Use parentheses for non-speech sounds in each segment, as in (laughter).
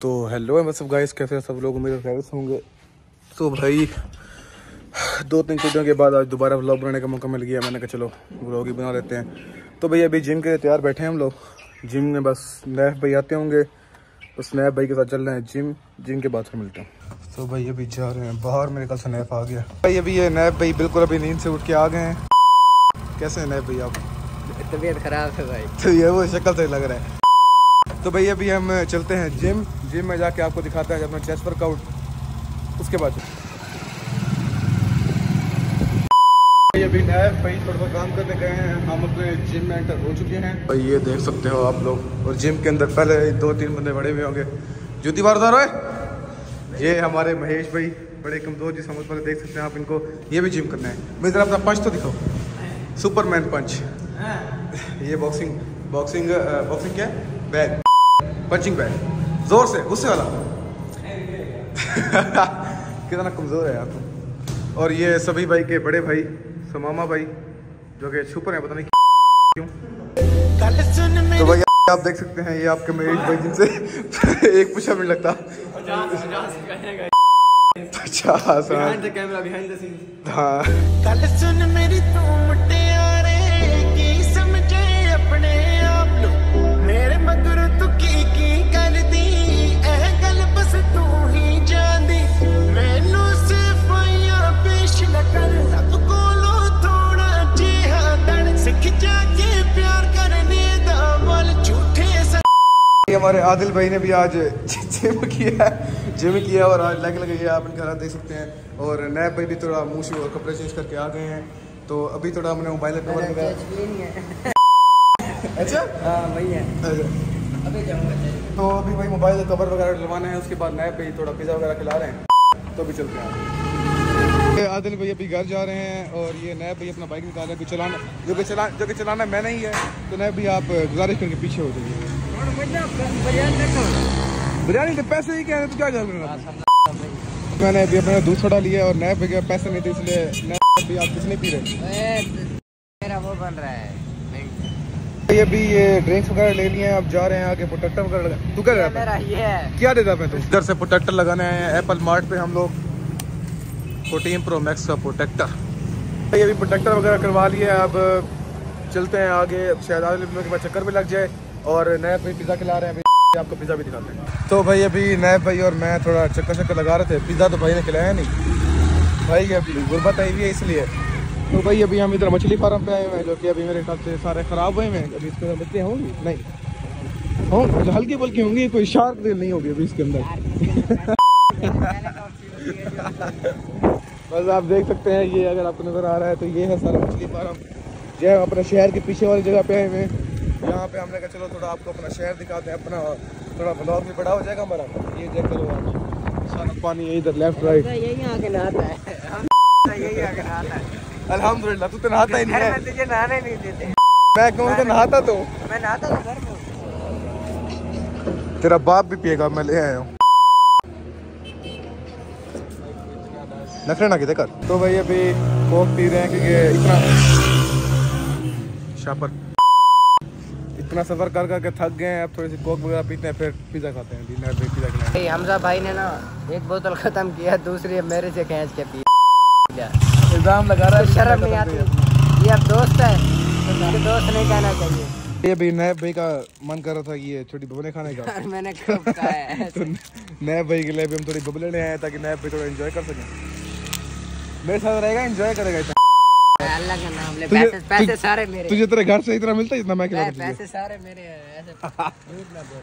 तो हेलो है सब गाइस कैसे हैं सब लोग? मेरे फेवरेट होंगे। तो भाई दो तीन वीडियो के बाद आज दोबारा व्लॉग बनाने का मौका मिल गया। मैंने कहा चलो व्लॉग ही बना लेते हैं। तो भाई अभी जिम के लिए तैयार बैठे हैं हम लोग। जिम में बस नैफ भाई आते होंगे। तो स्नैप भाई के साथ चल रहे हैं जिम जिम के बाद फिर मिलते हैं। तो भाई अभी जा रहे हैं बाहर। मेरे कल से नैफ आ गया। भाई अभी ये नैफ भाई बिल्कुल अभी नींद से उठ के आ गए हैं। कैसे हैं नैफ भाई आप? तबीयत खराब है भाई। तो ये वो शक्ल से लग रहा है। तो भाई अभी हम चलते हैं जिम जिम में जाके आपको दिखाते हैं अपना चेस्ट वर्कआउट उसके बाद। अभी नैब थोड़ा सा काम करने गए हैं हम अपने जिम में एंटर हो चुके हैं। भाई ये देख सकते हो आप लोग और जिम के अंदर पहले दो तीन बंदे बड़े हुए होंगे। जूती बारदार है ये हमारे महेश भाई बड़े कमज़ोर जी समझ पर देख सकते हैं आप इनको ये भी जिम करना है। मेरी तरफ़ अपना पंच तो दिखाओ। सुपरमैन पंच ये बॉक्सिंग बॉक्सिंग बॉक्सिंग क्या है? बैग पंचिंग बैग ज़ोर से गुस्से वाला। कितना कमज़ोर है आप और ये सभी भाई के बड़े भाई समामा भाई जो कि छुपर हैं पता नहीं क्यों। तो भाई आप देख सकते हैं ये आपके महेश भाई जिनसे एक पूछा भी लगता। पचास हाँ। हमारे आदिल भाई ने भी आज जिम किया है जिम किया और आज लग लगे आप इनका हालात देख सकते हैं। और नए भाई भी थोड़ा मुँह और कपड़े चेंज करके आ गए हैं। तो अभी थोड़ा हमने मोबाइल कवर (laughs) अच्छा? हाँ अच्छा। तो अभी भाई मोबाइल कवर वगैरह डलवाना है उसके बाद नए भाई थोड़ा पिज़्ज़ा वगैरह खिला रहे हैं। तो अभी चलते हैं आदिल भाई अभी घर जा रहे हैं और ये नए भाई अपना बाइक निकाल रहे हैं। चलाना जो कि चला जो कि चलाना मैंने ही है। तो नैब भाई आप गुजारिश करके पीछे हो जाइए। बिरयानी तो पैसे ही कह रहे तो क्या कर रहे हो मैंने अभी अपना दूध छोड़ा लिया और नए के पैसे नहीं थे इसलिए नए आप कुछ नहीं पी रहे? मेरा वो बन रहा है ये अभी ये ड्रिंक्स वगैरह ले लिए हैं अब जा रहे हैं आगे प्रोटेक्टर वगैरह तू क्या कर रहा है। क्या देता मैं तो? इधर से प्रोटेक्टर लगाने आए हैं एप्पल मार्ट पे हम लोग। फोर्टीन प्रो मैक्स का प्रोटेक्टर ये अभी प्रोटेक्टर वगैरह करवा लिया अब चलते हैं आगे शायद आगे के बाद चक्कर भी लग जाए। और नया भाई पिज़्ज़ा खिला रहे हैं, अभी (laughs) आपको पिज़्ज़ा भी दिखाते हैं। तो भाई अभी नए भाई और मैं थोड़ा चक्कर चक्कर लगा रहे थे, पिज़्ज़ा तो भाई ने खिलाया नहीं। भाई अभी गुर्बत आई हुई है इसलिए। तो भाई अभी हम इधर मछली फार्म पे आए हुए हैं, जो कि अभी मेरे ख्याल से सारे ख़राब हुए हैं। अभी इसके अंदर मछलियाँ होंगी? नहीं। हों हल्की बल्कि होंगी, कोई शार्क नहीं होगी अभी इसके अंदर। (laughs) बस आप देख सकते हैं, ये अगर आपको नज़र आ रहा है तो ये है सारा मछली फार्म। जो है, अपने शहर के पीछे वाली जगह पे आए हुए हैं। यहाँ पे हमने कहा चलो थोड़ा आपको अपना शहर दिखाते हैं अपना थोड़ा ब्लॉग भी बड़ा हो जाएगा हमारा। ये चेक करो आप सारा पानी इधर लेफ़्ट राइट यही आके नहाता है। हम यही आके नहाता है। अल्हम्दुलिल्लाह तू तो नहाता ही नहीं है। में तुझे नहाने नहीं देते। मैं कहूँ तो नहाता तो। मैं नहाता था घर में। तेरा बाप भी पिएगा मैं ले आया हूँ। नखरे ना किधर कर। तो भाई अभी कोक पी रहे हैं क्योंकि इतना शापर इतना सफ़र कर करके थक गए हैं अब थोड़ी सी कोक वगैरह पीते हैं फिर पिज़्ज़ा खाते हैं डिनर पे पिज़्ज़ा खिलाएँगे भाई हमजा भाई ने ना एक बोतल खत्म किया दूसरी अब मेरे से खींच के पी इल्ज़ाम लगा रहा है शर्म नहीं आती। ये अब दोस्त है तो दोस्त नहीं कहना चाहिए। ये भी नए भाई का मन कर रहा था कि ये छोटी बबले खाने का। (laughs) मैंने कब कहा है (laughs) तो नए भाई के लिए भी हम थोड़ी बबले ले आए ताकि नए भाई थोड़ा एंजॉय कर सकें। मेरे साथ रहेगा एंजॉय करेगा इतना। अल्लाह का नाम ले पैसे पैसे सारे मेरे। तुझे तेरे घर से इतना मिलता है जितना मैं पैसे सारे मेरे ऐसे झूठ ना बोल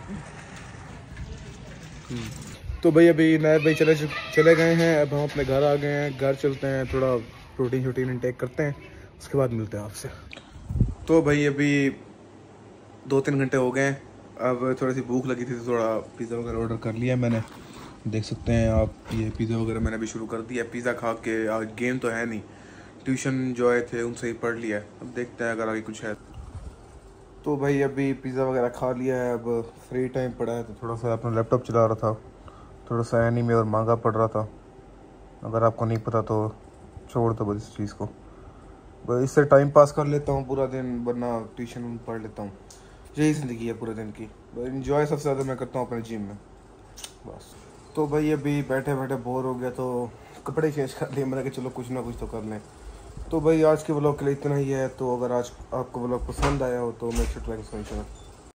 तो भाई अभी नए भाई चले चले गए हैं अब हम अपने घर आ गए हैं घर चलते हैं थोड़ा प्रोटीन शोटीन इनटेक करते हैं उसके बाद मिलते हैं आपसे। तो भाई अभी दो तीन घंटे हो गए हैं अब थोड़ी सी भूख लगी थी तो थोड़ा पिज़्ज़ा वगैरह ऑर्डर कर लिया मैंने। देख सकते हैं आप ये पिज़्ज़ा वगैरह मैंने अभी शुरू कर दिया पिज़्ज़ा खा के आज गेम तो है नहीं। ट्यूशन जो आए थे, उनसे ही पढ़ लिया है। अब देखते हैं अगर आगे कुछ है तो। भाई, अभी पिज़्ज़ा वगैरह खा लिया है, अब फ्री टाइम पड़ा है तो थोड़ा सा अपना लैपटॉप चला रहा था। थोड़ा सा एनीमे और मांगा पढ़ रहा था। अगर आपको नहीं पता तो छोड़ दो बस इस चीज़ को। बस इससे टाइम पास कर लेता हूँ पूरा दिन, वरना ट्यूशन पढ़ लेता हूँ। यही ज़िंदगी है पूरे दिन की। इंजॉय सबसे ज़्यादा मैं करता हूँ अपने जिम में। बस। तो भाई, अभी बैठे बैठे बोर हो गया तो कपड़े चेंज कर लिए। मैंने कहा, चलो कुछ ना कुछ तो कर लें। तो भाई आज के ब्लॉग के लिए इतना ही है। तो अगर आज आपको ब्लॉग पसंद आया हो तो मेरे छोटे लाइक